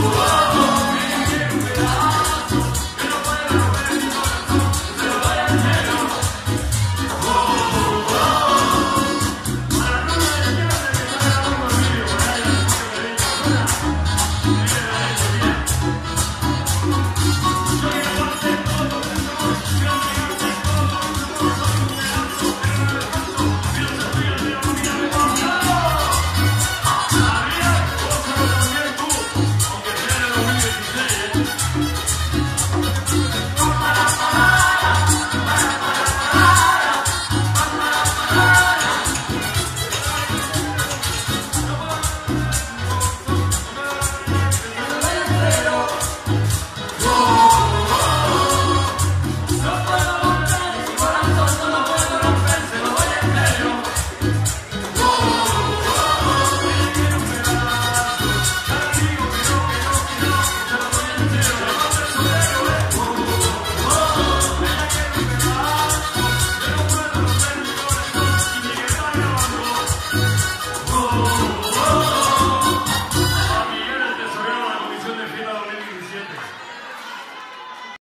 Ooh,